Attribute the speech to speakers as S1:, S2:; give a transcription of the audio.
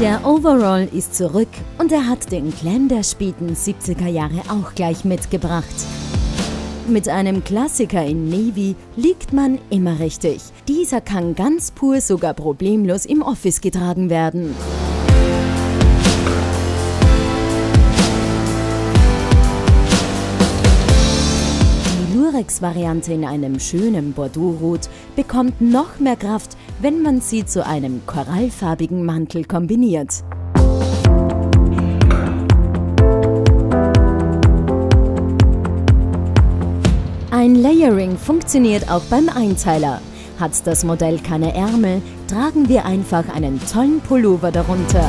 S1: Der Overall ist zurück und er hat den Glam der späten 70er Jahre auch gleich mitgebracht. Mit einem Klassiker in Navy liegt man immer richtig. Dieser kann ganz pur sogar problemlos im Office getragen werden. Die Lurex-Variante in einem schönen Bordeaux-Rot bekommt noch mehr Kraft, wenn man sie zu einem korallfarbigen Mantel kombiniert. Ein Layering funktioniert auch beim Einteiler. Hat das Modell keine Ärmel, tragen wir einfach einen tollen Pullover darunter.